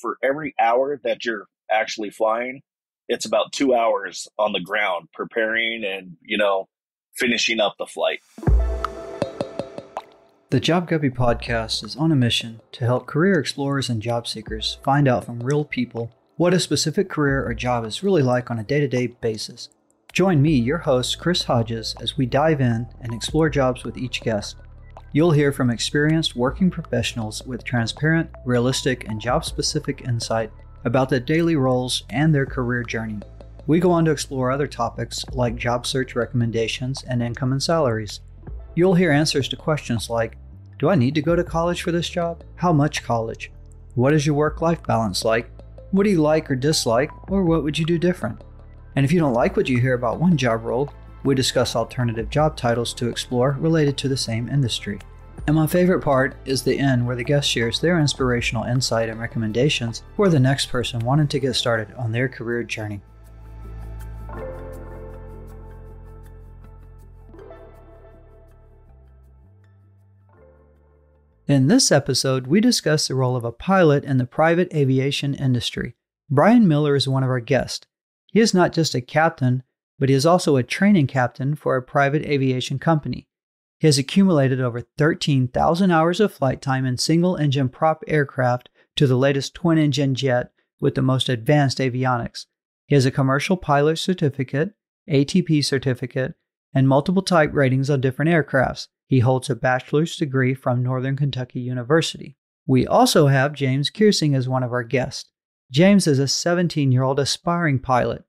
for every hour that you're actually flying, it's about two hours on the ground preparing and, you know, finishing up the flight. The Job Guppy podcast is on a mission to help career explorers and job seekers find out from real people what a specific career or job is really like on a day to day basis. Join me, your host, Chris Hodges, as we dive in and explore jobs with each guest. You'll hear from experienced working professionals with transparent, realistic, and job specific insight about the daily roles and their career journey. We go on to explore other topics like job search recommendations and income and salaries. You'll hear answers to questions like Do I need to go to college for this job? How much college? What is your work life balance like? What do you like or dislike, or what would you do different? And if you don't like what you hear about one job role, we discuss alternative job titles to explore related to the same industry. And my favorite part is the end where the guest shares their inspirational insight and recommendations for the next person wanting to get started on their career journey. In this episode, we discuss the role of a pilot in the private aviation industry. Brian Miller is one of our guests. He is not just a captain, but he is also a training captain for a private aviation company. He has accumulated over 13,000 hours of flight time in single engine prop aircraft to the latest twin engine jet with the most advanced avionics. He has a commercial pilot certificate, ATP certificate, and multiple type ratings on different aircrafts. He holds a bachelor's degree from Northern Kentucky University. We also have James Kearsing as one of our guests. James is a 17 year old aspiring pilot.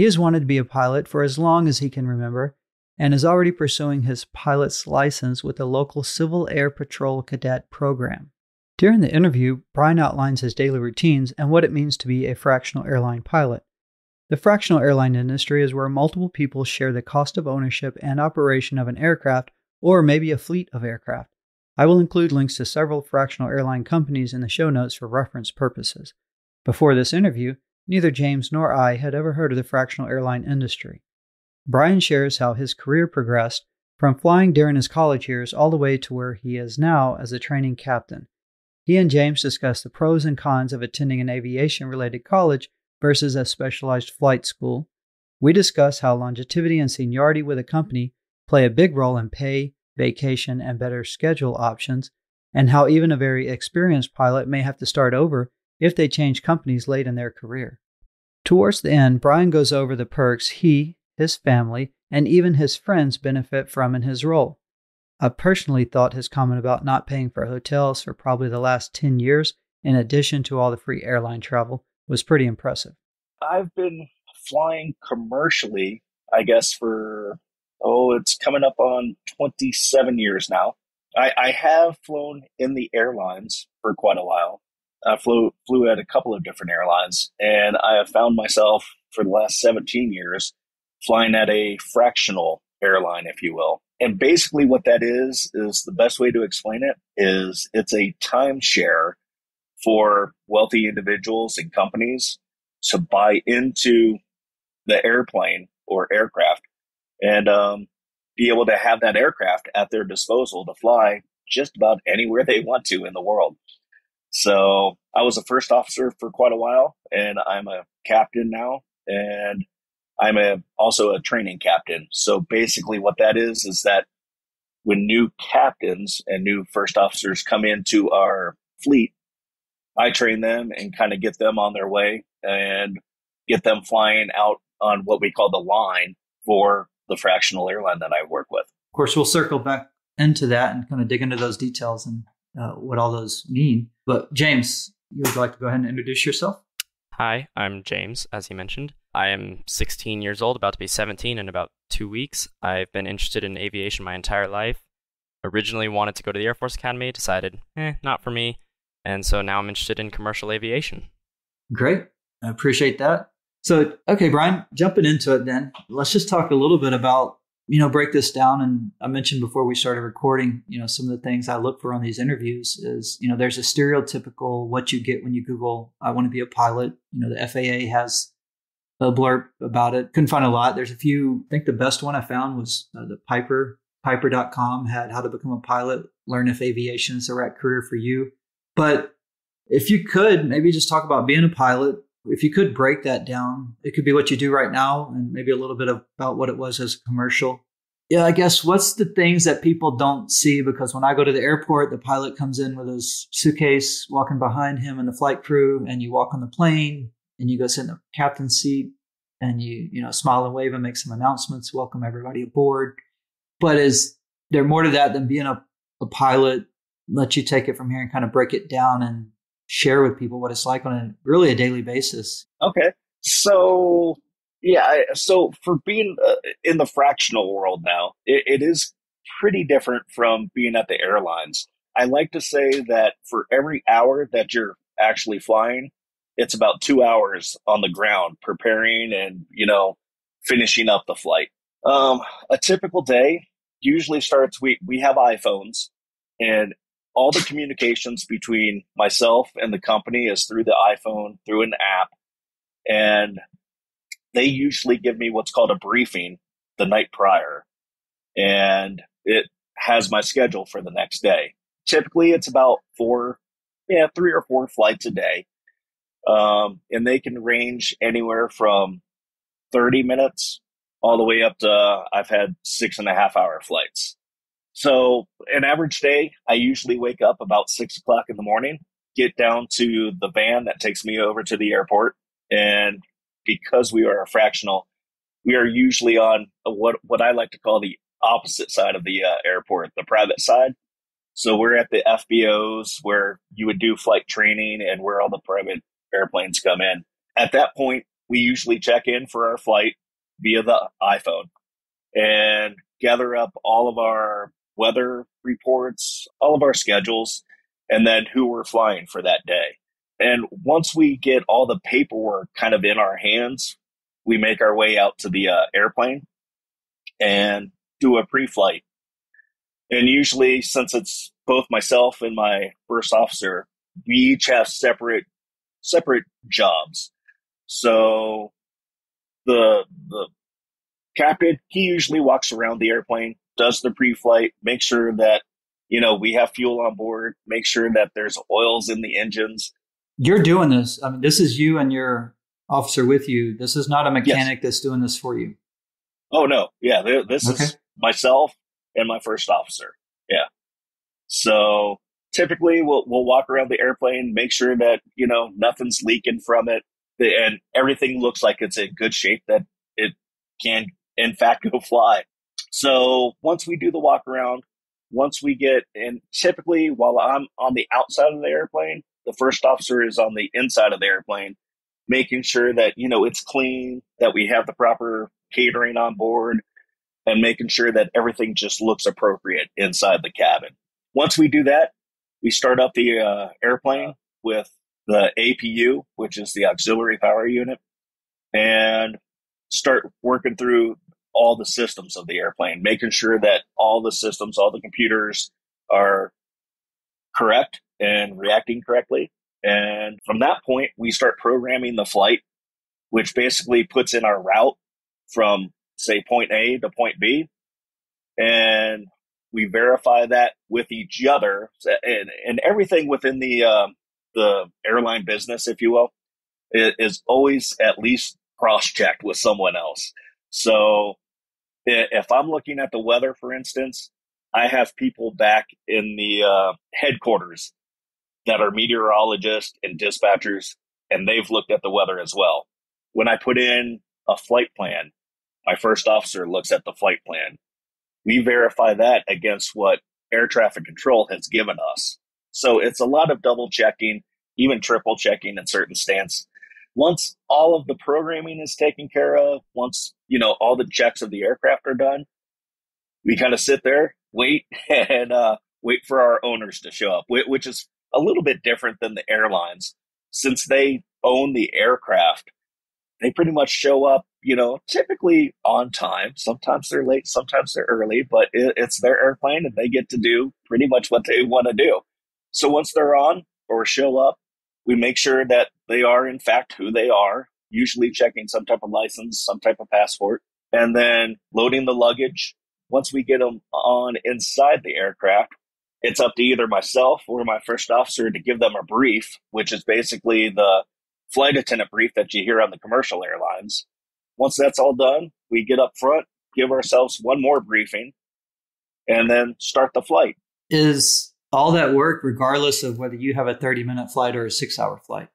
He has wanted to be a pilot for as long as he can remember and is already pursuing his pilot's license with the local Civil Air Patrol cadet program. During the interview, Brian outlines his daily routines and what it means to be a fractional airline pilot. The fractional airline industry is where multiple people share the cost of ownership and operation of an aircraft or maybe a fleet of aircraft. I will include links to several fractional airline companies in the show notes for reference purposes. Before this interview, neither James nor I had ever heard of the fractional airline industry. Brian shares how his career progressed from flying during his college years all the way to where he is now as a training captain. He and James discuss the pros and cons of attending an aviation related college versus a specialized flight school. We discuss how longevity and seniority with a company play a big role in pay, vacation, and better schedule options, and how even a very experienced pilot may have to start over if they change companies late in their career. Towards the end, Brian goes over the perks he, his family, and even his friends benefit from in his role. I personally thought his comment about not paying for hotels for probably the last 10 years, in addition to all the free airline travel, was pretty impressive. I've been flying commercially, I guess, for oh, it's coming up on 27 years now. I, I have flown in the airlines for quite a while. I flew flew at a couple of different airlines, and I have found myself for the last 17 years flying at a fractional airline, if you will. And basically, what that is is the best way to explain it is it's a timeshare for wealthy individuals and companies to buy into the airplane or aircraft and um, be able to have that aircraft at their disposal to fly just about anywhere they want to in the world. So I was a first officer for quite a while, and I'm a captain now, and I'm a also a training captain. So basically, what that is is that when new captains and new first officers come into our fleet, I train them and kind of get them on their way and get them flying out on what we call the line for the fractional airline that I work with. Of course, we'll circle back into that and kind of dig into those details and uh, what all those mean. But James, you would like to go ahead and introduce yourself? Hi, I'm James, as he mentioned. I am 16 years old, about to be 17 in about two weeks. I've been interested in aviation my entire life. Originally wanted to go to the Air Force Academy, decided, eh, not for me. And so now I'm interested in commercial aviation. Great. I appreciate that. So, okay, Brian, jumping into it then, let's just talk a little bit about, you know, break this down. And I mentioned before we started recording, you know, some of the things I look for on these interviews is, you know, there's a stereotypical what you get when you Google, I want to be a pilot. You know, the FAA has a blurb about it. Couldn't find a lot. There's a few, I think the best one I found was uh, the Piper, piper.com had how to become a pilot, learn if aviation is the right career for you. But If you could, maybe just talk about being a pilot. If you could break that down, it could be what you do right now and maybe a little bit about what it was as a commercial. Yeah, I guess what's the things that people don't see? Because when I go to the airport, the pilot comes in with his suitcase, walking behind him and the flight crew, and you walk on the plane and you go sit in the captain's seat and you, you know, smile and wave and make some announcements, welcome everybody aboard. But is there more to that than being a, a pilot? Let you take it from here and kind of break it down and share with people what it's like on a really a daily basis. Okay. So yeah, so for being uh, in the fractional world now, it, it is pretty different from being at the airlines. I like to say that for every hour that you're actually flying, it's about two hours on the ground preparing and, you know, finishing up the flight. Um, a typical day usually starts, we, we have iPhones and all the communications between myself and the company is through the iPhone, through an app. And they usually give me what's called a briefing the night prior, and it has my schedule for the next day. Typically, it's about four, yeah, three or four flights a day. Um, and they can range anywhere from 30 minutes all the way up to I've had six and a half hour flights. So, an average day, I usually wake up about six o'clock in the morning, get down to the van that takes me over to the airport, and because we are a fractional, we are usually on what what I like to call the opposite side of the uh, airport, the private side. So we're at the FBOs where you would do flight training and where all the private airplanes come in. At that point, we usually check in for our flight via the iPhone and gather up all of our weather reports, all of our schedules, and then who we're flying for that day. And once we get all the paperwork kind of in our hands, we make our way out to the uh, airplane and do a pre flight. And usually, since it's both myself and my first officer, we each have separate separate jobs. So the the captain he usually walks around the airplane, does the pre-flight, make sure that you know we have fuel on board, make sure that there's oils in the engines, you're doing this. I mean, this is you and your officer with you. This is not a mechanic yes. that's doing this for you. Oh no, yeah, this okay. is myself and my first officer. Yeah. So typically, we'll we'll walk around the airplane, make sure that you know nothing's leaking from it, and everything looks like it's in good shape that it can in fact go fly. So once we do the walk around, once we get and typically while I'm on the outside of the airplane, the first officer is on the inside of the airplane, making sure that, you know, it's clean, that we have the proper catering on board, and making sure that everything just looks appropriate inside the cabin. Once we do that, we start up the uh, airplane with the APU, which is the auxiliary power unit, and start working through all the systems of the airplane, making sure that all the systems, all the computers are correct and reacting correctly. And from that point, we start programming the flight, which basically puts in our route from, say, point A to point B. And we verify that with each other and, and everything within the, uh, the airline business, if you will, is always at least cross checked with someone else. So if I'm looking at the weather, for instance, I have people back in the uh, headquarters that are meteorologists and dispatchers, and they've looked at the weather as well. When I put in a flight plan, my first officer looks at the flight plan. We verify that against what air traffic control has given us. So it's a lot of double checking, even triple checking in certain stance. Once all of the programming is taken care of, once, you know, all the checks of the aircraft are done, we kind of sit there, wait, and uh, wait for our owners to show up, which is a little bit different than the airlines. Since they own the aircraft, they pretty much show up, you know, typically on time. Sometimes they're late, sometimes they're early, but it, it's their airplane and they get to do pretty much what they want to do. So once they're on or show up, we make sure that they are in fact who they are, usually checking some type of license, some type of passport, and then loading the luggage. Once we get them on inside the aircraft, it's up to either myself or my first officer to give them a brief, which is basically the flight attendant brief that you hear on the commercial airlines. Once that's all done, we get up front, give ourselves one more briefing, and then start the flight. Is all that work regardless of whether you have a 30 minute flight or a six hour flight?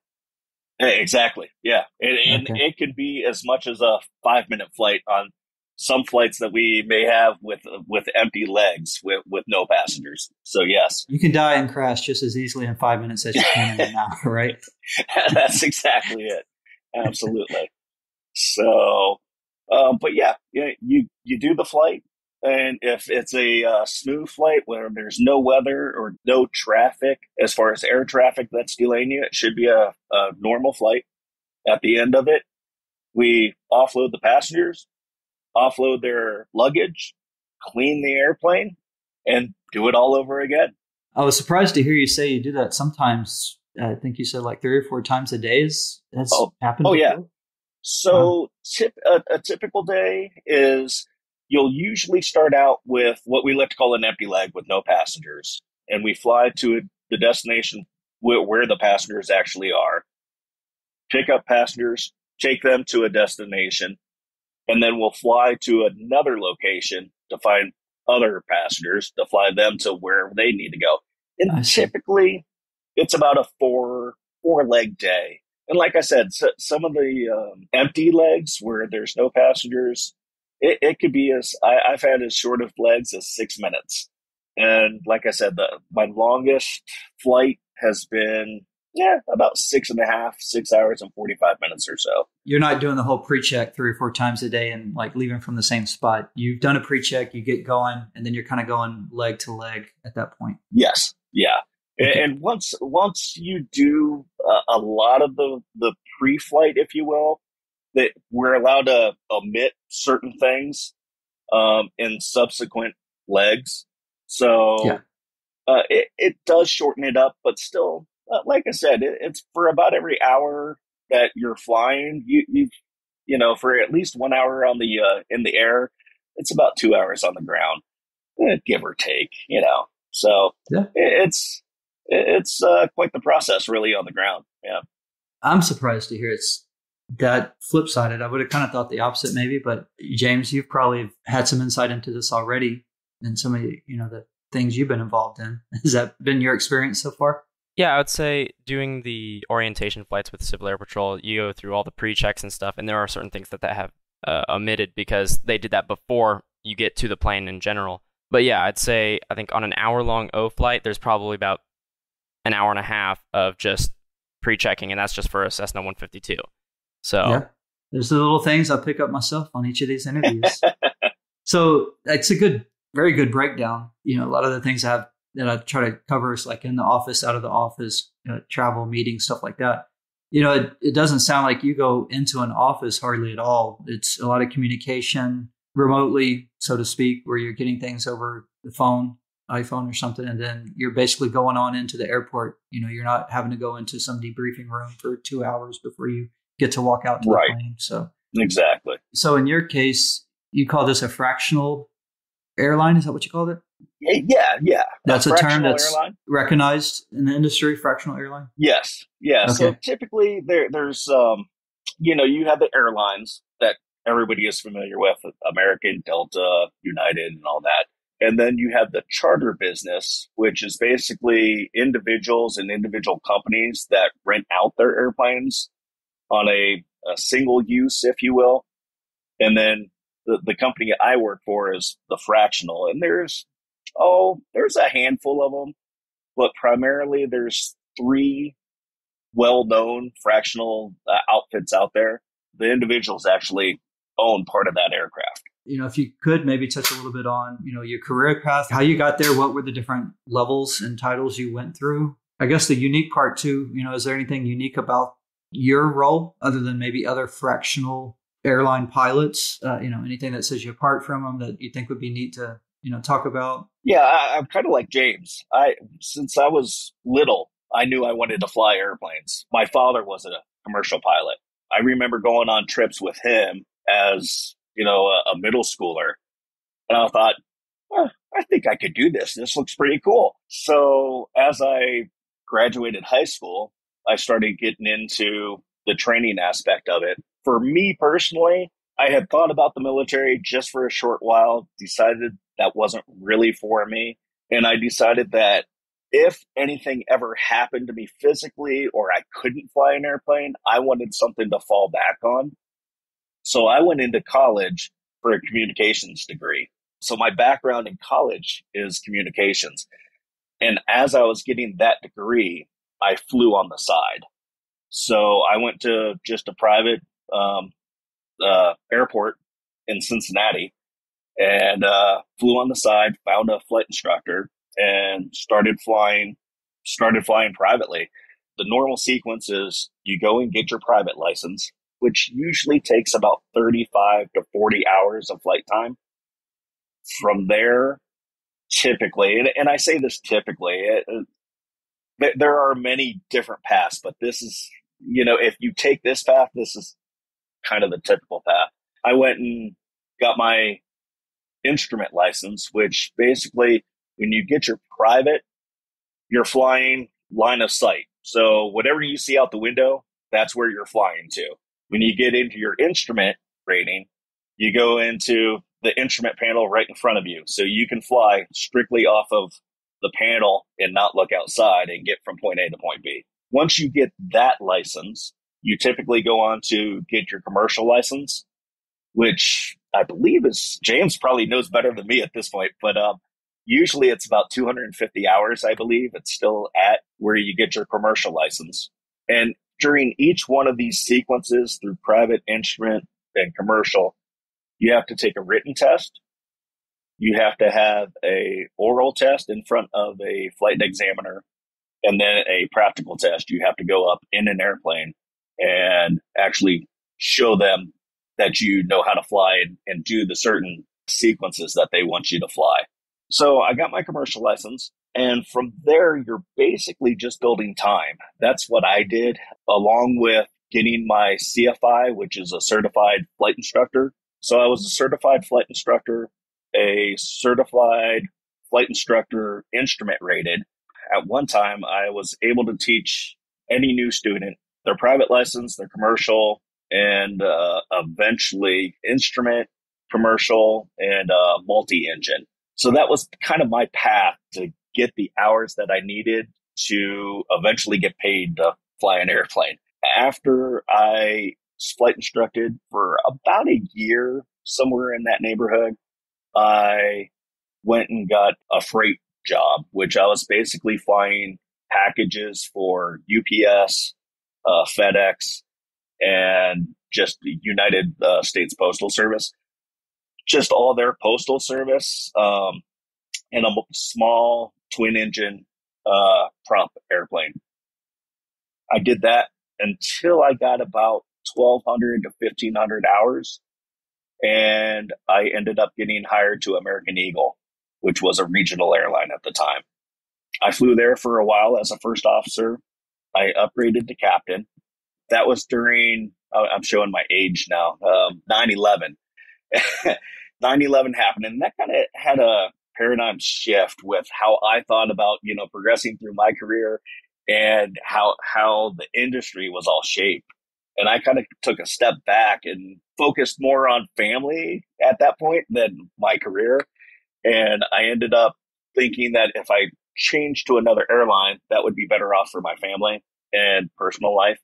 Exactly. Yeah. And, okay. it could be as much as a five minute flight on some flights that we may have with with empty legs with, with no passengers. So yes, you can die and crash just as easily in five minutes as you can in an hour, right? That's exactly it. Absolutely. so, um, but yeah, you you do the flight, and if it's a uh, smooth flight where there's no weather or no traffic as far as air traffic that's delaying you, it should be a, a normal flight. At the end of it, we offload the passengers offload their luggage, clean the airplane, and do it all over again. I was surprised to hear you say you do that sometimes. I think you said like three or four times a day. Has oh, happened? Oh, before? yeah. So tip, a, a typical day is you'll usually start out with what we like to call an empty leg with no passengers. And we fly to the destination where, the passengers actually are, pick up passengers, take them to a destination, and then we'll fly to another location to find other passengers to fly them to wherever they need to go. And typically, it's about a four four leg day. And like I said, so, some of the um, empty legs where there's no passengers, it, it could be as I, have had as short of legs as six minutes. And like I said, the my longest flight has been yeah, about six and a half, six hours and 45 minutes or so. You're not doing the whole pre check three or four times a day and like leaving from the same spot. You've done a pre check, you get going, and then you're kind of going leg to leg at that point. Yes. Yeah. Okay. And once once you do a lot of the, the pre flight, if you will, that we're allowed to omit certain things um, in subsequent legs. So yeah. uh, it, it does shorten it up, but still uh, like I said, it, it's for about every hour that you're flying, you you you know, for at least one hour on the uh, in the air, it's about two hours on the ground, eh, give or take. You know, so yeah. it's it's uh, quite the process, really, on the ground. Yeah, I'm surprised to hear it's that flip sided. I would have kind of thought the opposite, maybe. But James, you've probably had some insight into this already, and some of the, you know the things you've been involved in. Has that been your experience so far? Yeah, I would say doing the orientation flights with Civil Air Patrol, you go through all the pre-checks and stuff, and there are certain things that they have uh, omitted because they did that before you get to the plane in general. But yeah, I'd say I think on an hour-long O flight, there's probably about an hour and a half of just pre-checking, and that's just for a Cessna 152. So yeah, there's the little things I pick up myself on each of these interviews. so it's a good, very good breakdown. You know, a lot of the things I have that I try to cover is like in the office, out of the office, uh, travel, meetings, stuff like that. You know, it, it doesn't sound like you go into an office hardly at all. It's a lot of communication remotely, so to speak, where you're getting things over the phone, iPhone or something, and then you're basically going on into the airport. You know, you're not having to go into some debriefing room for two hours before you get to walk out to right. the plane. So exactly. So in your case, you call this a fractional airline. Is that what you called it? Yeah, yeah. That's a, a term that's airline. recognized in the industry, fractional airline? Yes. Yeah. Okay. So typically there there's um you know, you have the airlines that everybody is familiar with, American, Delta, United and all that. And then you have the charter business, which is basically individuals and individual companies that rent out their airplanes on a, a single use, if you will. And then the, the company I work for is the fractional, and there's oh, there's a handful of them, but primarily there's three well-known fractional uh, outfits out there. The individuals actually own part of that aircraft. You know, if you could maybe touch a little bit on, you know, your career path, how you got there, what were the different levels and titles you went through? I guess the unique part too, you know, is there anything unique about your role other than maybe other fractional airline pilots? Uh, you know, anything that sets you apart from them that you think would be neat to you know talk about? Yeah, I, I'm kind of like James. I since I was little, I knew I wanted to fly airplanes. My father was a commercial pilot. I remember going on trips with him as you know a, a middle schooler, and I thought, eh, I think I could do this. This looks pretty cool. So as I graduated high school, I started getting into the training aspect of it. For me personally, I had thought about the military just for a short while, decided that wasn't really for me. And I decided that if anything ever happened to me physically or I couldn't fly an airplane, I wanted something to fall back on. So I went into college for a communications degree. So my background in college is communications. And as I was getting that degree, I flew on the side. So I went to just a private um, uh, airport in Cincinnati and uh, flew on the side, found a flight instructor, and started flying. Started flying privately. The normal sequence is you go and get your private license, which usually takes about 35 to 40 hours of flight time. From there, typically, and, and I say this typically, it, it, there are many different paths, but this is, you know, if you take this path, this is kind of the typical path. I went and got my instrument license, which basically, when you get your private, you're flying line of sight. So whatever you see out the window, that's where you're flying to. When you get into your instrument rating, you go into the instrument panel right in front of you. So you can fly strictly off of the panel and not look outside and get from point A to point B. Once you get that license, you typically go on to get your commercial license, which I believe is James probably knows better than me at this point, but um, usually it's about 250 hours, I believe. It's still at where you get your commercial license. And during each one of these sequences through private instrument and commercial, you have to take a written test. You have to have a oral test in front of a flight examiner and then a practical test. You have to go up in an airplane and actually show them that you know how to fly and, and do the certain sequences that they want you to fly. So I got my commercial license. And from there, you're basically just building time. That's what I did, along with getting my CFI, which is a certified flight instructor. So I was a certified flight instructor, a certified flight instructor instrument rated. At one time, I was able to teach any new student their private license, their commercial, and uh, eventually instrument, commercial, and uh, multi engine. So that was kind of my path to get the hours that I needed to eventually get paid to fly an airplane. After I flight instructed for about a year, somewhere in that neighborhood, I went and got a freight job, which I was basically flying packages for UPS, uh, FedEx, and just the United uh, States Postal Service. Just all their postal service um, and a small twin engine uh, prop airplane. I did that until I got about 1200 to 1500 hours. And I ended up getting hired to American Eagle, which was a regional airline at the time. I flew there for a while as a first officer. I upgraded to captain. That was during, I'm showing my age now, um, 9 11. 9 11 happened, and that kind of had a paradigm shift with how I thought about, you know, progressing through my career and how how the industry was all shaped. And I kind of took a step back and focused more on family at that point than my career. And I ended up thinking that if I changed to another airline, that would be better off for my family and personal life.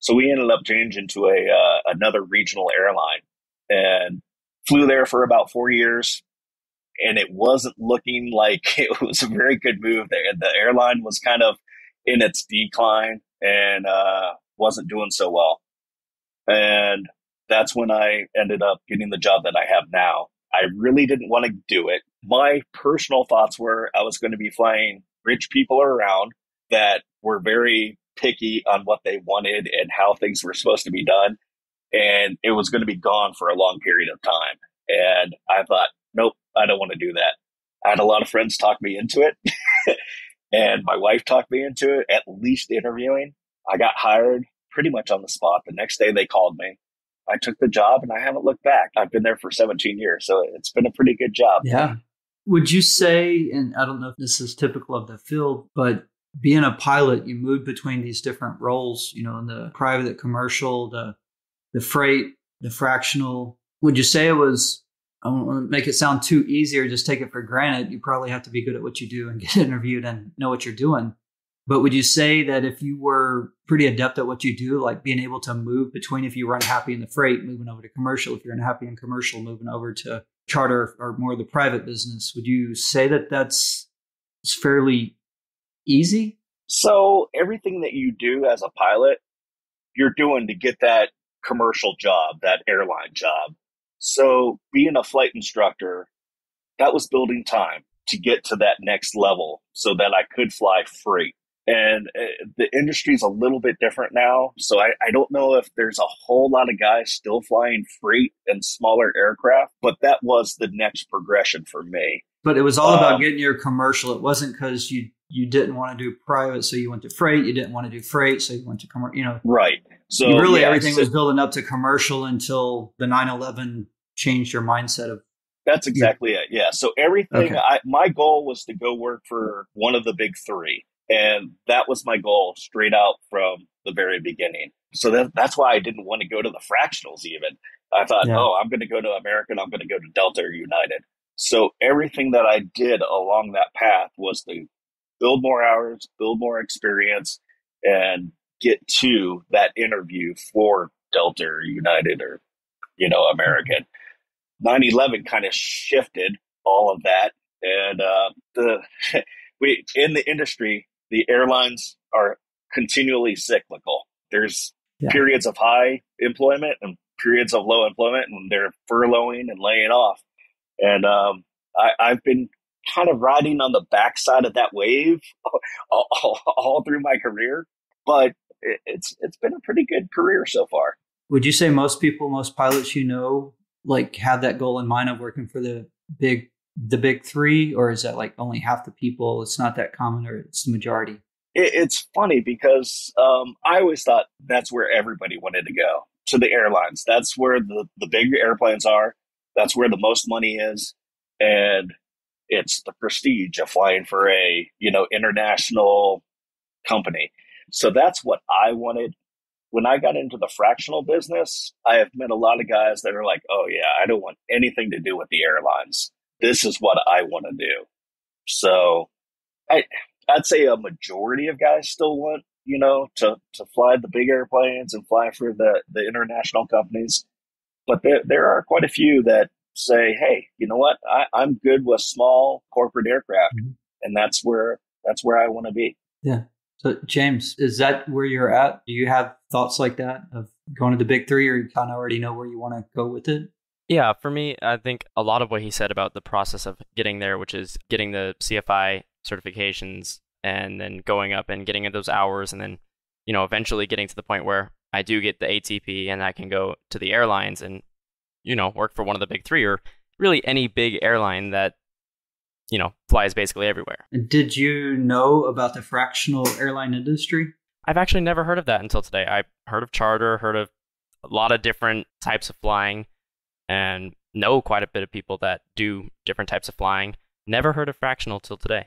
So we ended up changing to a uh, another regional airline and flew there for about four years and it wasn't looking like it was a very good move there. The airline was kind of in its decline and uh, wasn't doing so well. And that's when I ended up getting the job that I have now. I really didn't want to do it. My personal thoughts were I was going to be flying rich people around that were very picky on what they wanted and how things were supposed to be done. And it was going to be gone for a long period of time. And I thought, nope, I don't want to do that. I had a lot of friends talk me into it, and my wife talked me into it, at least interviewing. I got hired pretty much on the spot. The next day they called me. I took the job and I haven't looked back. I've been there for 17 years, so it's been a pretty good job. Yeah. Would you say, and I don't know if this is typical of the field, but being a pilot, you move between these different roles, you know, in the private, the commercial, the the freight, the fractional. Would you say it was I don't want to make it sound too easy or just take it for granted. You probably have to be good at what you do and get interviewed and know what you're doing. But would you say that if you were pretty adept at what you do, like being able to move between if you were unhappy in the freight, moving over to commercial, if you're unhappy in commercial, moving over to charter or more of the private business, would you say that that's fairly easy? So everything that you do as a pilot, you're doing to get that commercial job, that airline job. So being a flight instructor, that was building time to get to that next level so that I could fly freight. And uh, the industry is a little bit different now. So I, I don't know if there's a whole lot of guys still flying freight and smaller aircraft, but that was the next progression for me. But it was all um, about getting your commercial. It wasn't because you you didn't want to do private, so you went to freight. You didn't want to do freight, so you went to commercial. You know, right. So really, yeah, everything so, was building up to commercial until the 911 changed your mindset of that's exactly yeah. it yeah so everything okay. I, my goal was to go work for one of the big three and that was my goal straight out from the very beginning. So that, that's why i didn't want to go to the fractionals even. I thought yeah. oh i'm going to go to american i'm going to go to delta or united. So everything that i did along that path was to build more hours build more experience and get to that interview for delta or united or you know american. 9/11 kind of shifted all of that, and uh, the we in the industry, the airlines are continually cyclical. There's yeah. periods of high employment and periods of low employment, and they're furloughing and laying off. And um, I, I've been kind of riding on the backside of that wave all, all, all through my career, but it, it's it's been a pretty good career so far. Would you say most people, most pilots you know, like have that goal in mind of working for the big the big three or is that like only half the people? It's not that common or it's the majority? It, it's funny because um, i always thought that's where everybody wanted to go to the airlines. That's where the, the big airplanes are. That's where the most money is. And it's the prestige of flying for a you know international company. So that's what i wanted. When I got into the fractional business, I have met a lot of guys that are like, oh, yeah, I don't want anything to do with the airlines. This is what I want to do. So I, I'd say a majority of guys still want, you know, to, to fly the big airplanes and fly for the, the international companies. But there, there are quite a few that say, hey, you know what? I, I'm good with small corporate aircraft. Mm-hmm. And that's where that's where I want to be. Yeah. So, James, is that where you're at? Do you have thoughts like that of going to the big three, or you kind of already know where you want to go with it? Yeah, for me, I think a lot of what he said about the process of getting there, which is getting the CFI certifications and then going up and getting those hours, and then, you know, eventually getting to the point where I do get the ATP and I can go to the airlines and, you know, work for one of the big three or really any big airline that you know, flies basically everywhere. And did you know about the fractional airline industry? I've actually never heard of that until today. I heard of charter, heard of a lot of different types of flying, and know quite a bit of people that do different types of flying. Never heard of fractional till today.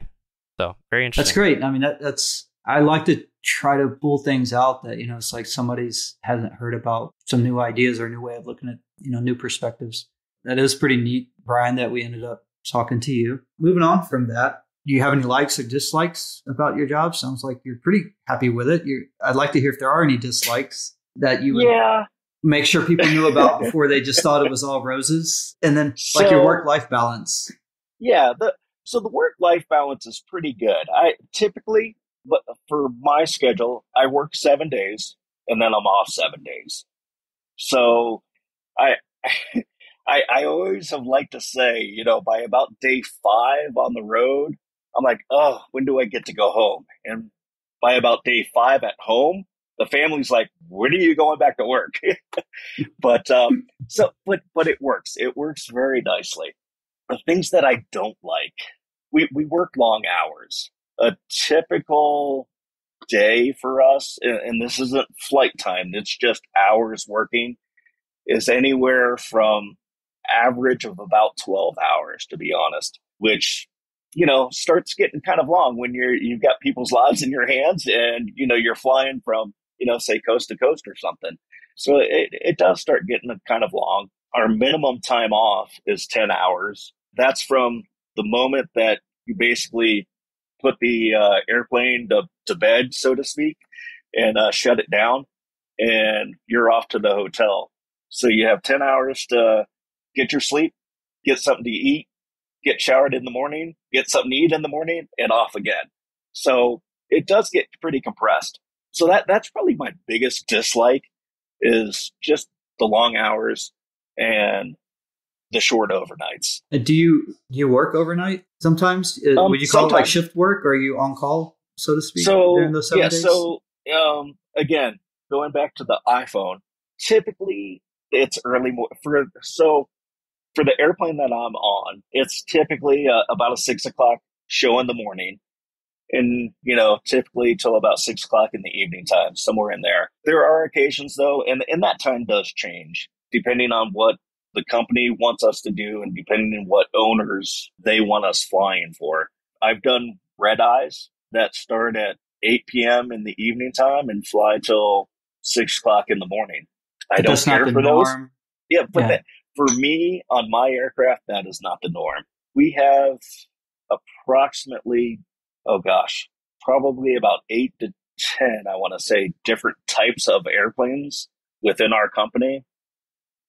So very interesting. That's great. I mean, that, that's I like to try to pull things out that you know it's like somebody's hasn't heard about some new ideas or a new way of looking at you know new perspectives. That is pretty neat, Brian. That we ended up talking to you. Moving on from that, do you have any likes or dislikes about your job? Sounds like you're pretty happy with it. You're, I'd like to hear if there are any dislikes that you would yeah. Make sure people knew about before they just thought it was all roses. And then, so, like your work life balance. Yeah. The, so the work life balance is pretty good. I typically, but for my schedule, I work seven days and then I'm off seven days. So I I, I always have liked to say, you know, by about day five on the road, I'm like, oh, when do I get to go home? And by about day five at home, the family's like, when are you going back to work? but um, so, but but it works. It works very nicely. The things that I don't like, we we work long hours. A typical day for us, and, and this isn't flight time. It's just hours working. Is anywhere from average of about 12 hours, to be honest. which you know starts getting kind of long when you're you've got people's lives in your hands and you know you're flying from you know say coast to coast or something so it, it does start getting kind of long our minimum time off is 10 hours that's from the moment that you basically put the uh, airplane to, to bed so to speak and uh, shut it down and you're off to the hotel so you have 10 hours to get your sleep get something to eat get showered in the morning, get something to eat in the morning, and off again. So it does get pretty compressed. So that that's probably my biggest dislike is just the long hours and the short overnights. And do you do you work overnight sometimes? Uh, um, Would you call sometimes. it like shift work, or are you on call, so to speak? So yeah, days? so um, again, going back to the iPhone, typically it's early mo- for so for the airplane that I'm on, it's typically uh, about a six o'clock show in the morning, and you know, typically till about six o'clock in the evening time, somewhere in there. There are occasions though, and and that time does change depending on what the company wants us to do, and depending on what owners they want us flying for. I've done red eyes that start at 8 p.m. in the evening time and fly till six o'clock in the morning. I don't care for norm. those. Yeah, but yeah. That, for me on my aircraft, that is not the norm. We have approximately, oh gosh, probably about eight to 10, I want to say, different types of airplanes within our company.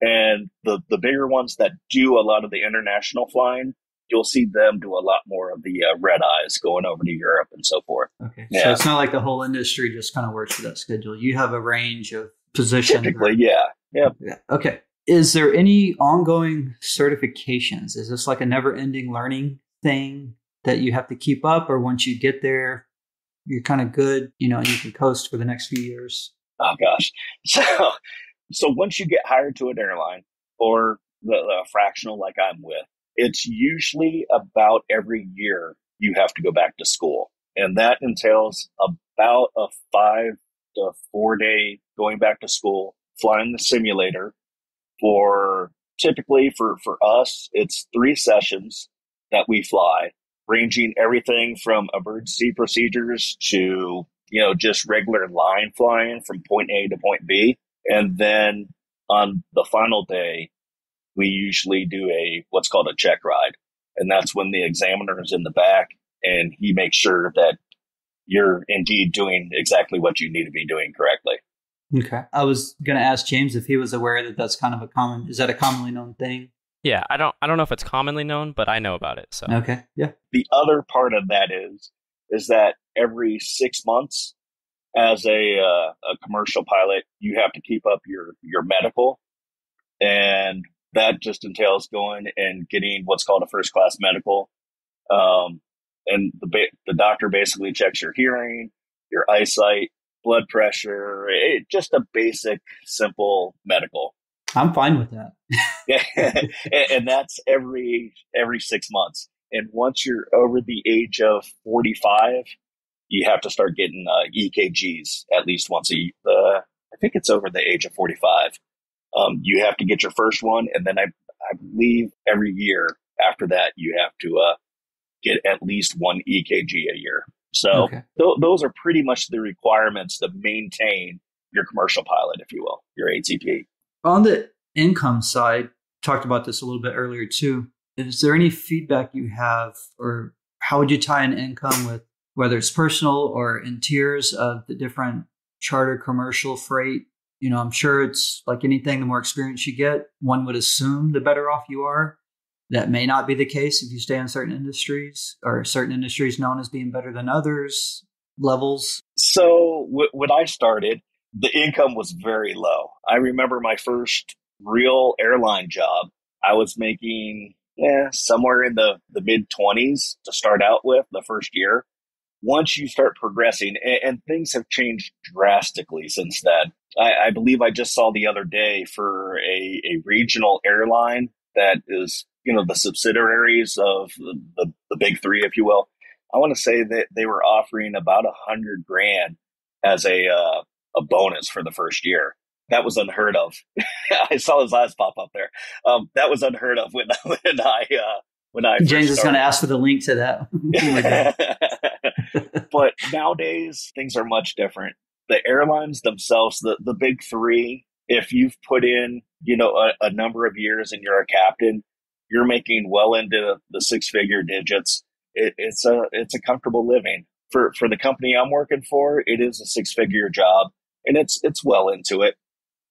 And the, the bigger ones that do a lot of the international flying, you'll see them do a lot more of the uh, red eyes going over to Europe and so forth. Okay. Yeah. So it's not like the whole industry just kind of works to that schedule. You have a range of positions. Typically, yeah. Yeah. Yeah. Okay is there any ongoing certifications? Is this like a never ending learning thing that you have to keep up, or once you get there, you're kind of good, you know, and you can coast for the next few years? Oh gosh. So, so once you get hired to an airline or the, the fractional like I'm with, it's usually about every year you have to go back to school. And that entails about a five to four day going back to school, flying the simulator, for typically for, for us, it's three sessions that we fly, ranging everything from emergency procedures to, you know, just regular line flying from point A to point B. And then on the final day, we usually do a what's called a check ride. And that's when the examiner is in the back and he makes sure that you're indeed doing exactly what you need to be doing correctly. Okay. I was going to ask James if he was aware that that's kind of a common, is that a commonly known thing? Yeah, I don't I don't know if it's commonly known, but I know about it. So Okay. Yeah. The other part of that is is that every 6 months as a uh, a commercial pilot, you have to keep up your your medical and that just entails going and getting what's called a first class medical. Um, and the ba- the doctor basically checks your hearing, your eyesight, blood pressure, it, just a basic, simple medical. I'm fine with that. and, that's every every six months. And once you're over the age of 45, you have to start getting uh, EKGs at least once a. Uh, I think it's over the age of 45. Um, you have to get your first one, and then I I believe every year after that you have to uh, get at least one EKG a year. So okay. th- those are pretty much the requirements to maintain your commercial pilot, if you will, your ATP. On the income side, talked about this a little bit earlier too. Is there any feedback you have, or how would you tie an income with whether it's personal or in tiers of the different charter commercial freight? You know, I'm sure it's like anything, the more experience you get, one would assume the better off you are. That may not be the case if you stay in certain industries or certain industries known as being better than others levels. So w- when I started, the income was very low. I remember my first real airline job. I was making yeah, somewhere in the, the mid 20s to start out with the first year. Once you start progressing, and, and things have changed drastically since then. I, I, believe I just saw the other day for a, a regional airline that is you know the subsidiaries of the, the, the big three, if you will. I want to say that they were offering about a hundred grand as a uh, a bonus for the first year. That was unheard of. I saw his eyes pop up there. Um, that was unheard of when when I uh, when I James is going to ask for the link to that. but nowadays things are much different. The airlines themselves, the the big three, if you've put in you know a, a number of years and you're a captain, you're making well into the six figure digits. It, it's a it's a comfortable living for for the company I'm working for. It is a six figure job, and it's it's well into it.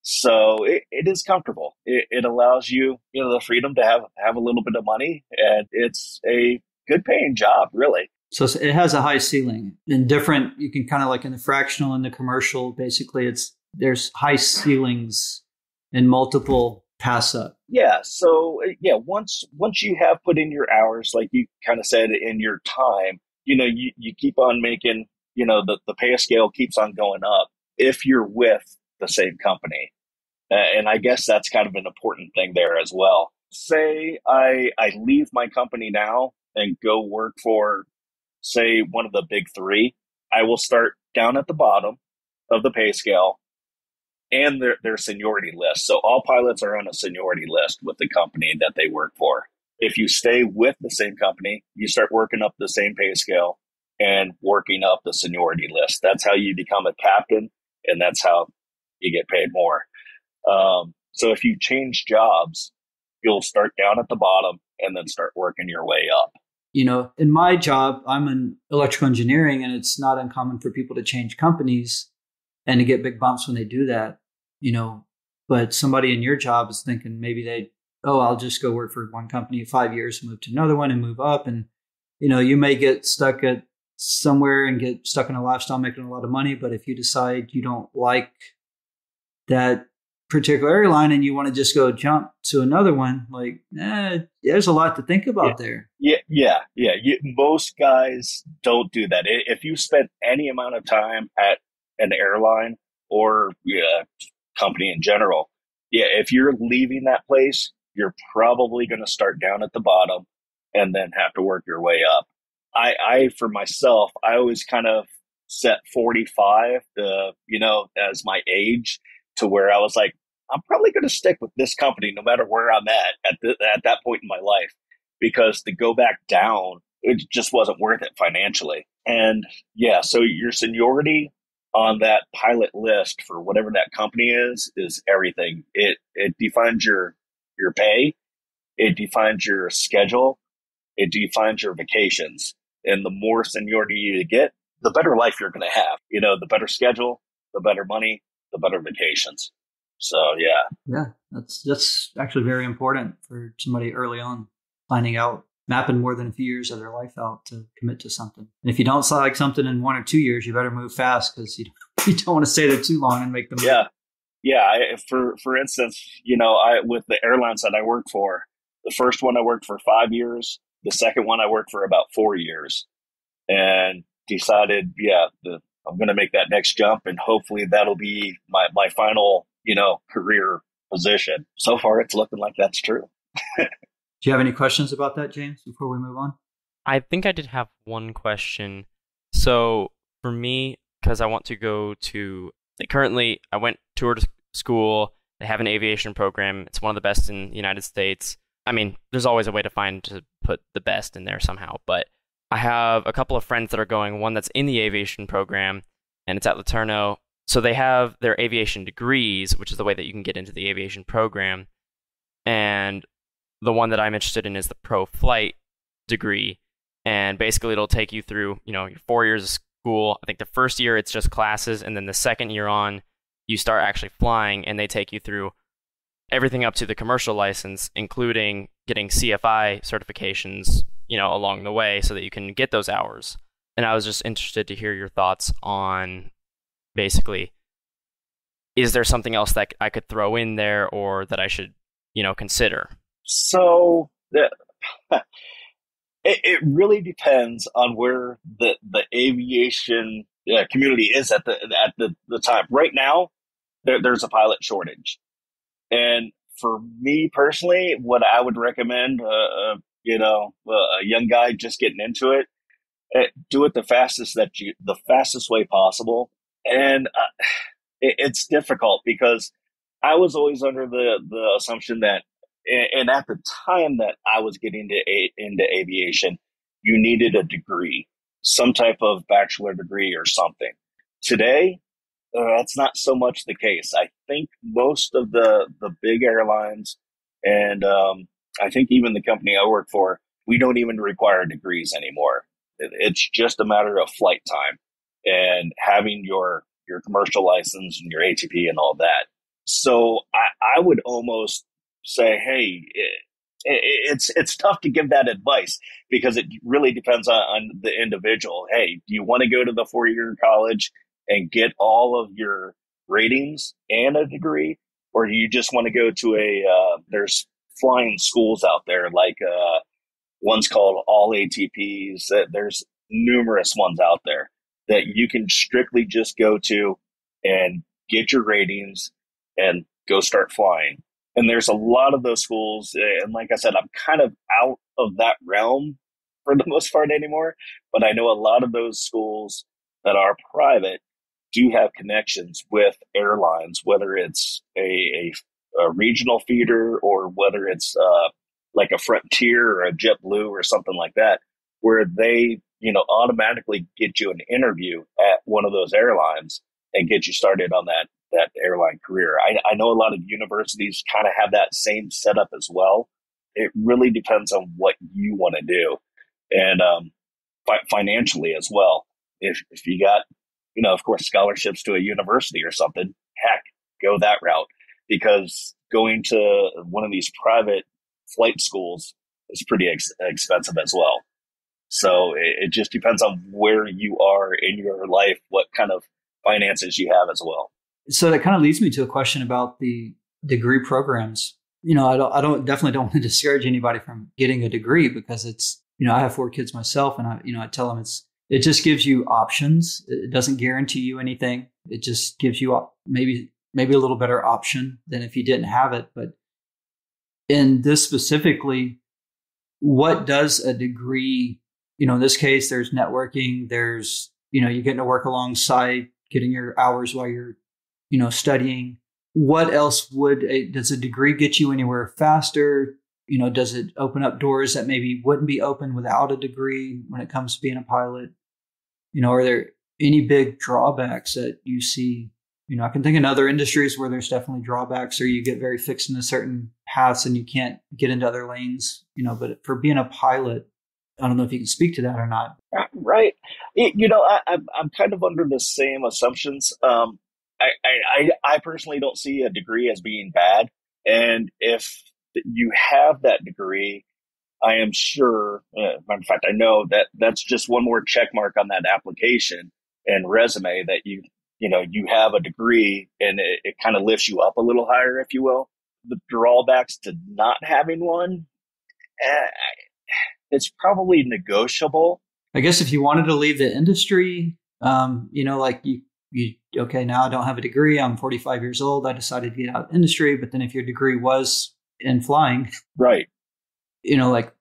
So it, it is comfortable. It, it allows you you know the freedom to have have a little bit of money, and it's a good paying job, really. So it has a high ceiling and different. You can kind of like in the fractional and the commercial. Basically, it's there's high ceilings and multiple pass up. Yeah. So uh, yeah, once once you have put in your hours, like you kind of said, in your time, you know, you, you keep on making, you know, the, the pay scale keeps on going up if you're with the same company. Uh, and I guess that's kind of an important thing there as well. Say I I leave my company now and go work for say one of the big three, I will start down at the bottom of the pay scale and their, their seniority list. So all pilots are on a seniority list with the company that they work for. If you stay with the same company, you start working up the same pay scale and working up the seniority list. That's how you become a captain, and that's how you get paid more. Um, so if you change jobs, you'll start down at the bottom and then start working your way up you know, in my job, I'm in electrical engineering, and it's not uncommon for people to change companies and to get big bumps when they do that, you know. But somebody in your job is thinking maybe they, oh, I'll just go work for one company five years, move to another one, and move up. And, you know, you may get stuck at somewhere and get stuck in a lifestyle making a lot of money. But if you decide you don't like that particular airline and you want to just go jump to another one, like, eh, there's a lot to think about yeah. there. Yeah, yeah, yeah. You, most guys don't do that. If you spend any amount of time at an airline or yeah, company in general, yeah, if you're leaving that place, you're probably going to start down at the bottom and then have to work your way up. I, I, for myself, I always kind of set 45 to, you know, as my age to where I was like, I'm probably going to stick with this company no matter where I'm at at, the, at that point in my life because to go back down, it just wasn't worth it financially. And yeah, so your seniority on that pilot list for whatever that company is is everything. It it defines your your pay, it defines your schedule, it defines your vacations. And the more seniority you get, the better life you're going to have. You know, the better schedule, the better money, the better vacations. So yeah, yeah, that's that's actually very important for somebody early on finding out mapping more than a few years of their life out to commit to something. And if you don't like something in one or two years, you better move fast because you you don't want to stay there too long and make them. Yeah, yeah. I, for for instance, you know, I with the airlines that I work for, the first one I worked for five years, the second one I worked for about four years, and decided, yeah, the I'm going to make that next jump, and hopefully that'll be my my final, you know, career position. So far, it's looking like that's true. Do you have any questions about that, James? Before we move on, I think I did have one question. So for me, because I want to go to like, currently, I went to school. They have an aviation program. It's one of the best in the United States. I mean, there's always a way to find to put the best in there somehow, but I have a couple of friends that are going, one that's in the aviation program, and it's at LeTourneau. So they have their aviation degrees, which is the way that you can get into the aviation program. And the one that I'm interested in is the pro flight degree. And basically, it'll take you through, you know, your four years of school. I think the first year it's just classes, and then the second year on, you start actually flying, and they take you through everything up to the commercial license, including getting CFI certifications, you know, along the way so that you can get those hours. And I was just interested to hear your thoughts on basically is there something else that I could throw in there or that I should, you know, consider? So the, it, it, really depends on where the the aviation uh, community is at the at the, the time. Right now, there, there's a pilot shortage, and for me personally, what I would recommend, uh, uh, you know, a young guy just getting into it, eh, do it the fastest that you, the fastest way possible. And uh, it, it's difficult because I was always under the, the assumption that and at the time that I was getting to, into aviation, you needed a degree, some type of bachelor degree or something. Today, uh, that's not so much the case. I think most of the the big airlines, and um, I think even the company I work for, we don't even require degrees anymore. It's just a matter of flight time and having your your commercial license and your ATP and all that. So I, I would almost say, hey, it, it's it's tough to give that advice because it really depends on, on the individual. Hey, do you want to go to the four year college and get all of your ratings and a degree, or do you just want to go to a uh, there's flying schools out there like uh, one's called All ATPs. That there's numerous ones out there that you can strictly just go to and get your ratings and go start flying. And there's a lot of those schools. And like I said, I'm kind of out of that realm for the most part anymore. But I know a lot of those schools that are private do have connections with airlines, whether it's a, a, a regional feeder or whether it's uh, like a Frontier or a JetBlue or something like that, where they you know automatically get you an interview at one of those airlines and get you started on that that airline career. I, I know a lot of universities kind of have that same setup as well. It really depends on what you want to do, and um, fi- financially as well. If if you got you know, of course, scholarships to a university or something, heck, go that route because going to one of these private flight schools is pretty ex- expensive as well. So it, it just depends on where you are in your life, what kind of finances you have as well. So that kind of leads me to a question about the degree programs. You know, I don't, I don't definitely don't want to discourage anybody from getting a degree because it's, you know, I have four kids myself and I, you know, I tell them it's it just gives you options. It doesn't guarantee you anything. It just gives you uh, maybe maybe a little better option than if you didn't have it. But in this specifically, what does a degree, you know, in this case, there's networking, there's, you know, you're getting to work alongside, getting your hours while you're, you know, studying. What else would a, does a degree get you anywhere faster? You know, does it open up doors that maybe wouldn't be open without a degree when it comes to being a pilot? You know, are there any big drawbacks that you see? You know, I can think in other industries where there's definitely drawbacks or you get very fixed in a certain paths and you can't get into other lanes, you know, but for being a pilot, I don't know if you can speak to that or not. Right. You know, I, am kind of under the same assumptions. Um, I, I, I personally don't see a degree as being bad. And if you have that degree, I am sure, uh, matter of fact, I know that that's just one more check mark on that application and resume that you, you know, you have a degree and it, it kind of lifts you up a little higher, if you will. The drawbacks to not having one, eh, it's probably negotiable. I guess if you wanted to leave the industry, um, you know, like you, you, okay, now I don't have a degree. I'm 45 years old. I decided to get out of industry. But then if your degree was in flying. Right. You know, like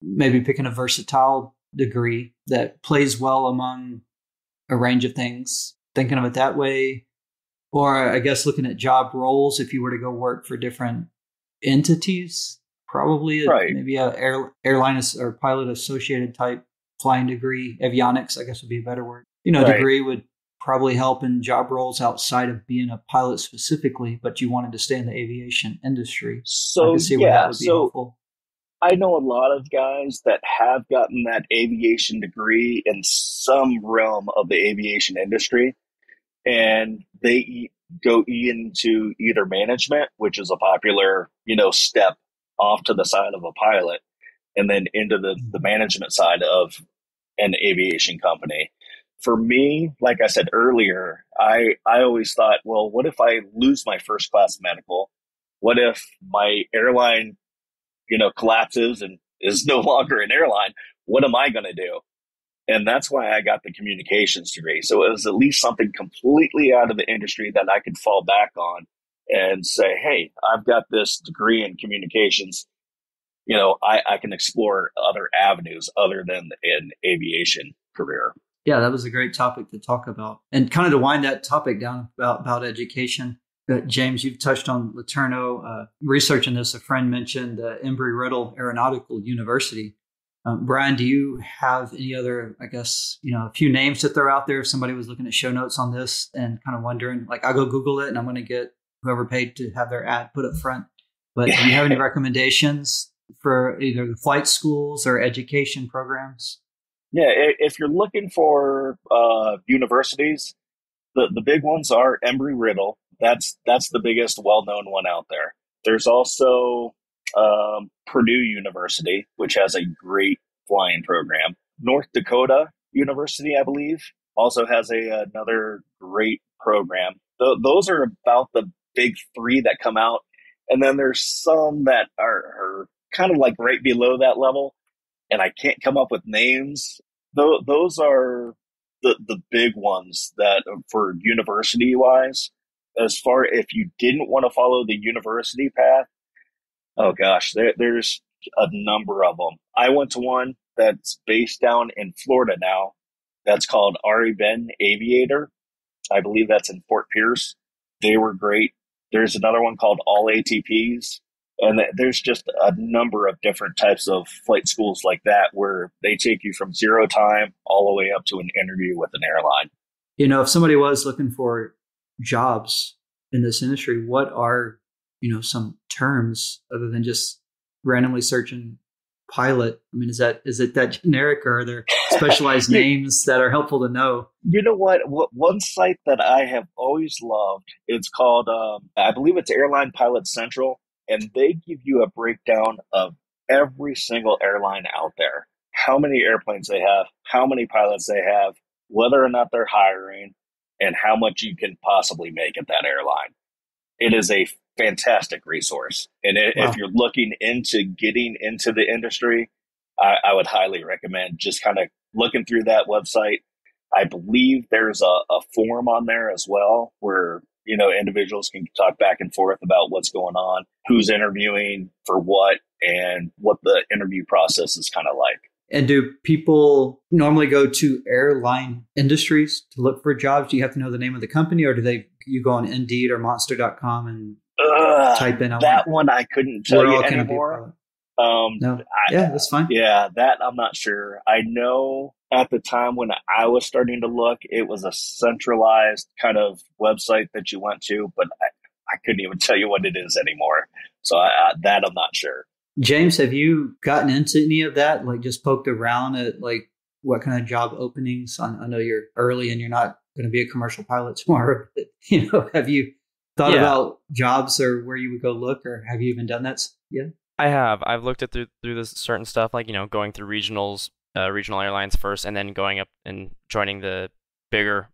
maybe picking a versatile degree that plays well among a range of things, thinking of it that way. Or I guess looking at job roles if you were to go work for different entities, probably right. maybe a air, airline or pilot associated type flying degree, avionics, I guess would be a better word. You know, right. degree would probably help in job roles outside of being a pilot specifically, but you wanted to stay in the aviation industry. So yeah, so helpful. I know a lot of guys that have gotten that aviation degree in some realm of the aviation industry, and they go into either management, which is a popular, you know, step off to the side of a pilot, and then into the, the mm-hmm. management side of an aviation company for me, like I said earlier, I, I always thought, well, what if I lose my first class medical? What if my airline, you know, collapses and is no longer an airline? What am I going to do? And that's why I got the communications degree. So it was at least something completely out of the industry that I could fall back on and say, Hey, I've got this degree in communications. You know, I, I can explore other avenues other than an aviation career yeah, that was a great topic to talk about. And kind of to wind that topic down about, about education, Uh, James, you've touched on LeTourneau. Uh, researching this, a friend mentioned uh, Embry-Riddle Aeronautical University. Um, Brian, do you have any other, I guess, you know, a few names to throw out there if somebody was looking at show notes on this and kind of wondering, like, I'll go Google it and I'm going to get whoever paid to have their ad put up front. But do you have any recommendations for either the flight schools or education programs? Yeah, if you're looking for uh, universities, the, the big ones are Embry Riddle. That's that's the biggest well known one out there. There's also um, Purdue University, which has a great flying program. North Dakota University, I believe, also has a another great program. Th- those are about the big three that come out, and then there's some that are, are kind of like right below that level, and I can't come up with names. Th- those are the the big ones that uh, for university wise. As far if you didn't want to follow the university path, oh gosh, there, there's a number of them. I went to one that's based down in Florida now. That's called Ari Ben Aviator. I believe that's in Fort Pierce. They were great. There's another one called All ATPs. And there's just a number of different types of flight schools like that where they take you from zero time all the way up to an interview with an airline. You know, if somebody was looking for jobs in this industry, what are, you know, some terms other than just randomly searching pilot? I mean, is that is it that generic or are there specialized names that are helpful to know? You know what? what one site that I have always loved, it's called, um, I believe it's Airline Pilot Central and they give you a breakdown of every single airline out there how many airplanes they have, how many pilots they have, whether or not they're hiring, and how much you can possibly make at that airline. It is a fantastic resource. And wow. if you're looking into getting into the industry, I, I would highly recommend just kind of looking through that website. I believe there's a, a form on there as well where you know, individuals can talk back and forth about what's going on, who's interviewing for what, and what the interview process is kind of like. And do people normally go to airline industries to look for jobs? Do you have to know the name of the company, or do they you go on Indeed or Monster.com and uh, type in that one? I couldn't tell you anymore. Um, no. I, yeah, that's fine. Yeah, that I'm not sure. I know at the time when I was starting to look, it was a centralized kind of website that you went to, but I, I couldn't even tell you what it is anymore. So I, I, that I'm not sure. James, have you gotten into any of that? Like just poked around at like what kind of job openings? I, I know you're early and you're not going to be a commercial pilot tomorrow. But, you know, have you thought yeah. about jobs or where you would go look, or have you even done that yet? I have. I've looked at through through this certain stuff, like you know, going through regionals, uh, regional airlines first, and then going up and joining the bigger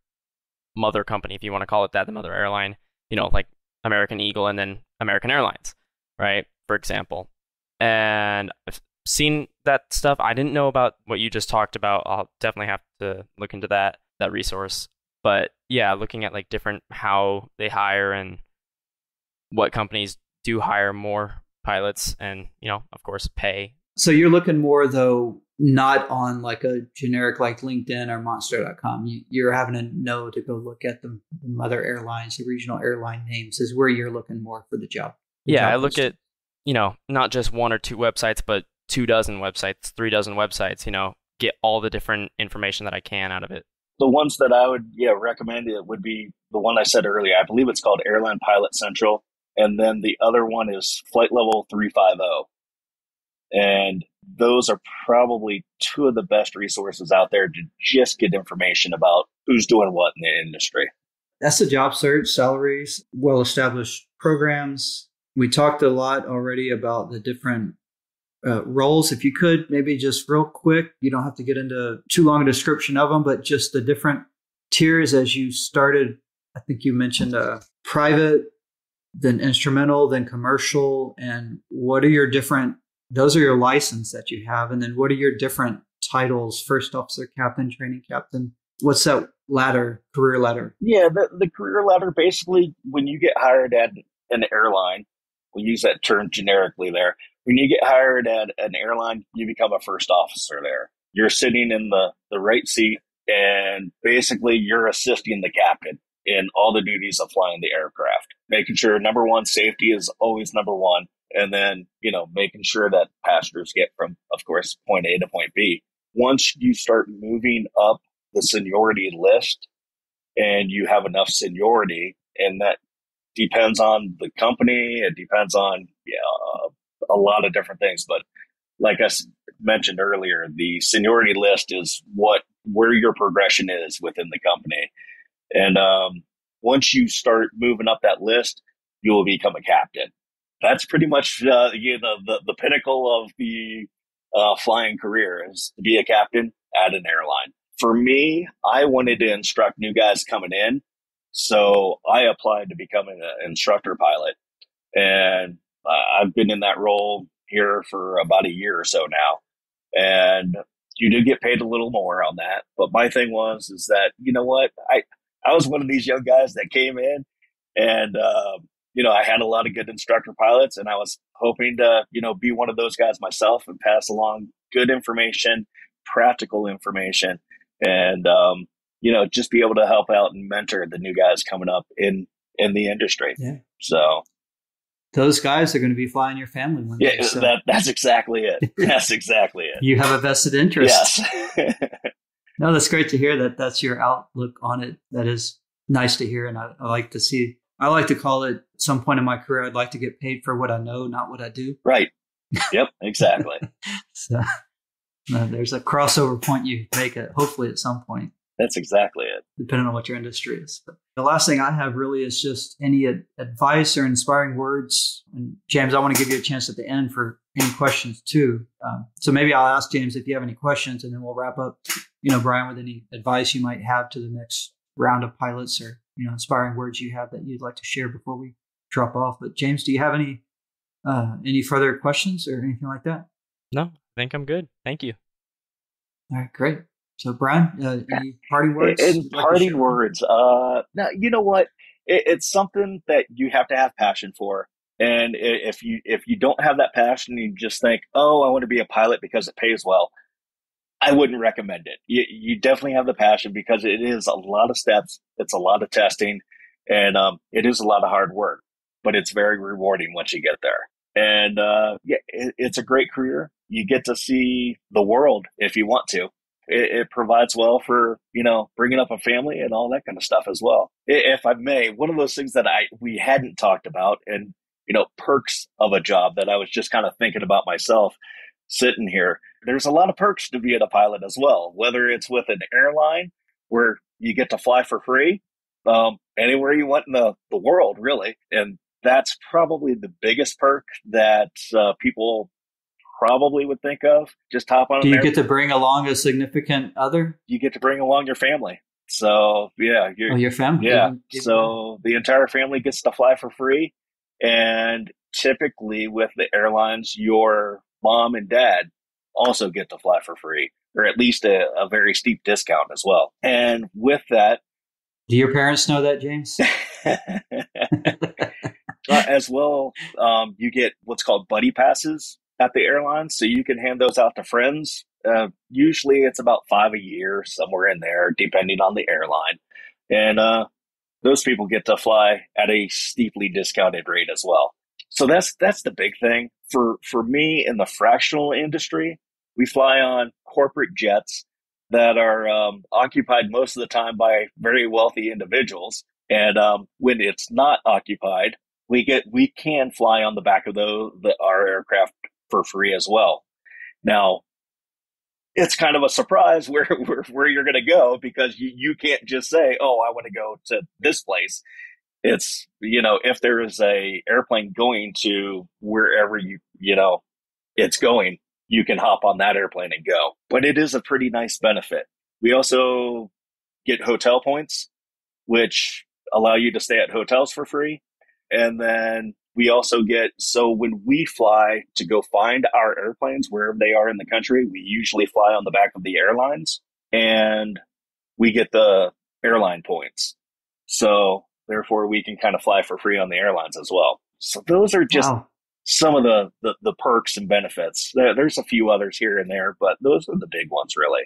mother company, if you want to call it that, the mother airline. You know, like American Eagle, and then American Airlines, right? For example, and I've seen that stuff. I didn't know about what you just talked about. I'll definitely have to look into that that resource. But yeah, looking at like different how they hire and what companies do hire more pilots and, you know, of course, pay. So you're looking more though not on like a generic like LinkedIn or monster.com. You, you're having to know to go look at the, the mother airlines, the regional airline names is where you're looking more for the job. The yeah, job I look at, you know, not just one or two websites, but two dozen websites, three dozen websites, you know, get all the different information that I can out of it. The ones that I would yeah recommend it would be the one I said earlier. I believe it's called Airline Pilot Central and then the other one is flight level 350 and those are probably two of the best resources out there to just get information about who's doing what in the industry. That's the job search salaries well established programs. We talked a lot already about the different uh, roles. If you could maybe just real quick you don't have to get into too long a description of them but just the different tiers as you started. I think you mentioned uh, private then instrumental, then commercial, and what are your different? Those are your license that you have, and then what are your different titles? First officer, captain, training captain. What's that ladder, career ladder? Yeah, the, the career ladder basically when you get hired at an airline, we use that term generically there. When you get hired at an airline, you become a first officer there. You're sitting in the, the right seat and basically you're assisting the captain in all the duties of flying the aircraft, making sure number one, safety is always number one. And then, you know, making sure that passengers get from, of course, point A to point B. Once you start moving up the seniority list and you have enough seniority, and that depends on the company, it depends on yeah, a lot of different things. But like I mentioned earlier, the seniority list is what where your progression is within the company. And um, once you start moving up that list, you will become a captain. That's pretty much uh, you know the, the pinnacle of the uh, flying career is to be a captain at an airline. For me, I wanted to instruct new guys coming in, so I applied to become an instructor pilot, and uh, I've been in that role here for about a year or so now, and you do get paid a little more on that. But my thing was is that you know what I I was one of these young guys that came in, and uh, you know I had a lot of good instructor pilots, and I was hoping to you know be one of those guys myself and pass along good information, practical information, and um, you know just be able to help out and mentor the new guys coming up in in the industry. Yeah. So those guys are going to be flying your family one day. Yeah, so. that, that's exactly it. That's exactly it. you have a vested interest. Yes. no, that's great to hear that that's your outlook on it. That is nice to hear. And I, I like to see, I like to call it some point in my career, I'd like to get paid for what I know, not what I do. Right. Yep, exactly. so uh, there's a crossover point you make it, hopefully at some point. That's exactly it. Depending on what your industry is. But the last thing I have really is just any ad- advice or inspiring words. And James, I want to give you a chance at the end for any questions too. Um, so maybe I'll ask James if you have any questions, and then we'll wrap up. You know, Brian, with any advice you might have to the next round of pilots, or you know, inspiring words you have that you'd like to share before we drop off. But James, do you have any uh, any further questions or anything like that? No, I think I'm good. Thank you. All right, great. So, Brian, uh, any parting words? In parting words, uh, now you know what? It, it's something that you have to have passion for, and if you if you don't have that passion, you just think, "Oh, I want to be a pilot because it pays well." I wouldn't recommend it. You, you definitely have the passion because it is a lot of steps, it's a lot of testing, and um, it is a lot of hard work. But it's very rewarding once you get there. And uh, yeah, it, it's a great career. You get to see the world if you want to it, it, provides well for you know bringing up a family and all that kind of stuff as well. If I may, one of those things that I we hadn't talked about, and you know perks of a job that I was just kind of thinking about myself sitting here. There's a lot of perks to being a pilot as well, whether it's with an airline where you get to fly for free um, anywhere you want in the, the world, really. And that's probably the biggest perk that uh, people probably would think of. Just hop on. Do you get to bring along a significant other? You get to bring along your family. So yeah, oh, your family. Yeah. so the entire family gets to fly for free, and typically with the airlines, your mom and dad also get to fly for free, or at least a, a very steep discount as well. And with that, do your parents know that, James? as well, um, you get what's called buddy passes at the airline, so you can hand those out to friends. Uh, usually, it's about five a year, somewhere in there, depending on the airline, and uh, those people get to fly at a steeply discounted rate as well. So that's that's the big thing for for me in the fractional industry. We fly on corporate jets that are um, occupied most of the time by very wealthy individuals, and um, when it's not occupied, we get we can fly on the back of those the, our aircraft for free as well. Now, it's kind of a surprise where where, where you're going to go because you, you can't just say, "Oh, I want to go to this place." It's you know, if there is a airplane going to wherever you you know it's going, you can hop on that airplane and go. But it is a pretty nice benefit. We also get hotel points, which allow you to stay at hotels for free. And then we also get so when we fly to go find our airplanes wherever they are in the country, we usually fly on the back of the airlines and we get the airline points. So therefore we can kind of fly for free on the airlines as well. So those are just wow. some of the, the, the perks and benefits. There, there's a few others here and there, but those are the big ones really.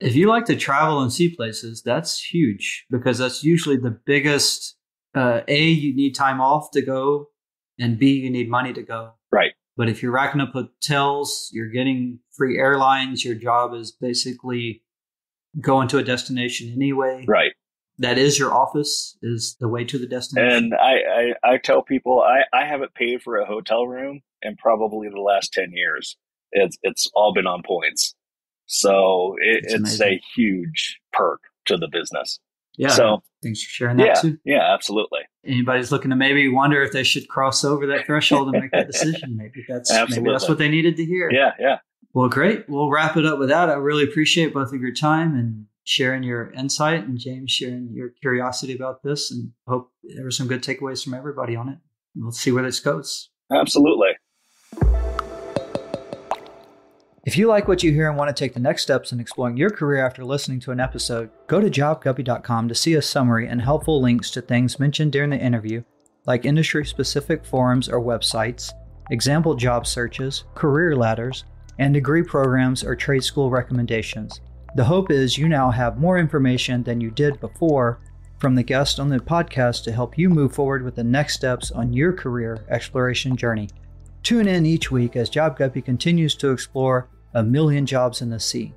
If you like to travel and see places, that's huge because that's usually the biggest. Uh, a, you need time off to go, and B, you need money to go. Right. But if you're racking up hotels, you're getting free airlines. Your job is basically going to a destination anyway. Right. That is your office. Is the way to the destination. And I, I, I tell people I, I haven't paid for a hotel room in probably the last 10 years. It's, it's all been on points. So it, it's a huge perk to the business. yeah. So thanks for sharing that yeah, too. yeah, absolutely. anybody's looking to maybe wonder if they should cross over that threshold and make that decision. Maybe that's maybe that's what they needed to hear. Yeah, yeah. Well, great. We'll wrap it up with that. I really appreciate both of your time and sharing your insight, and James sharing your curiosity about this, and hope there were some good takeaways from everybody on it. We'll see where this goes. Absolutely. If you like what you hear and want to take the next steps in exploring your career after listening to an episode, go to jobguppy.com to see a summary and helpful links to things mentioned during the interview, like industry specific forums or websites, example job searches, career ladders, and degree programs or trade school recommendations. The hope is you now have more information than you did before from the guest on the podcast to help you move forward with the next steps on your career exploration journey. Tune in each week as Job Guppy continues to explore a million jobs in the sea.